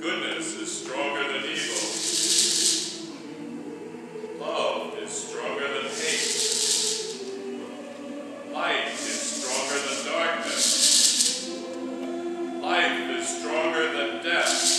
Goodness is stronger than evil. Love is stronger than hate. Light is stronger than darkness. Life is stronger than death.